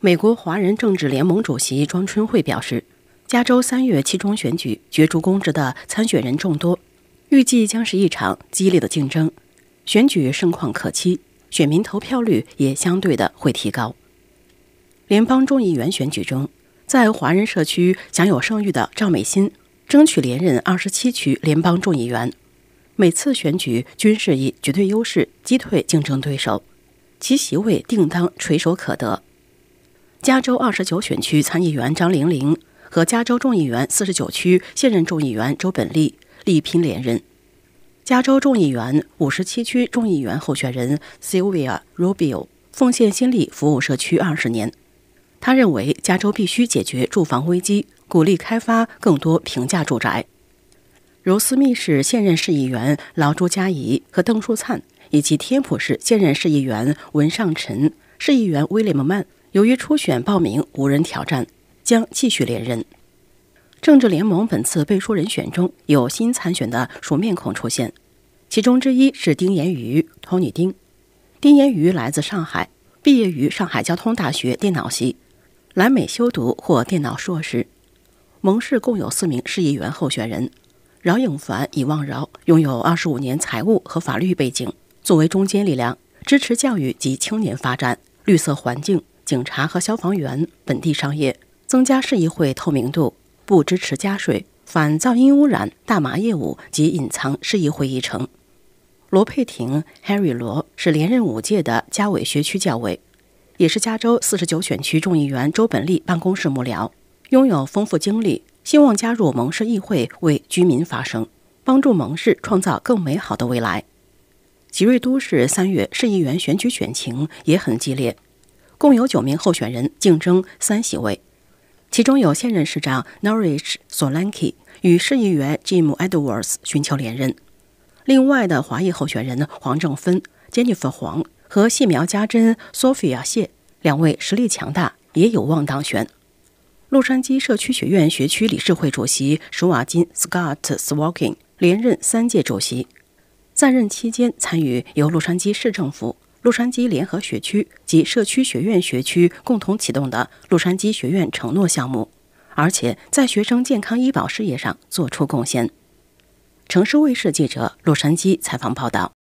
美国华人政治联盟主席庄春惠表示，加州三月期中选举角逐公职的参选人众多，预计将是一场激烈的竞争，选举盛况可期，选民投票率也相对的会提高。联邦众议员选举中，在华人社区享有盛誉的赵美心争取连任二十七区联邦众议员，每次选举均是以绝对优势击退竞争对手，其席位定当垂手可得。加州二十九选区参议员张玲玲和加州众议员四十九区现任众议员周本利力拼连任。加州众议员五十七区众议员候选人 Sylvia Rubio 奉献心力服务社区二十年。他认为加州必须解决住房危机，鼓励开发更多平价住宅。如斯密市现任市议员劳朱嘉怡和邓树灿，以及天普市现任市议员文尚臣、市议员威廉姆曼。由于初选报名无人挑战，将继续连任。政治联盟本次背书人选中有新参选的熟面孔出现，其中之一是丁延瑜 （Tony 丁）。丁延瑜来自上海，毕业于上海交通大学电脑系，来美修读获电脑硕士。蒙氏共有四名市议员候选人，饶颖凡、尹望饶拥有二十五年财务和法律背景，作为中坚力量，支持教育及青年发展、绿色环境。警察和消防员、本地商业，增加市议会透明度，不支持加税，反噪音污染、大麻业务及隐藏市议会议程。罗佩廷 （Harry 罗）是连任五届的加韦学区教委，也是加州四十九选区众议员周本利办公室幕僚，拥有丰富经历，希望加入蒙市议会为居民发声，帮助蒙市创造更美好的未来。吉瑞都市三月市议员选举选情也很激烈。共有九名候选人竞争三席位，其中有现任市长 Norrich Solanke 与市议员 Jim Edwards 寻求连任。另外的华裔候选人呢黄正芬 Jennifer 黄和谢苗家珍 Sophia 谢两位实力强大，也有望当选。洛杉矶社区学院学区理事会主席舒瓦金 Scott Swakin 连任三届主席，在任期间参与由洛杉矶市政府。洛杉矶联合学区及社区学院学区共同启动的洛杉矶学院承诺项目，而且在学生健康医保事业上做出贡献。城市卫视记者洛杉矶采访报道。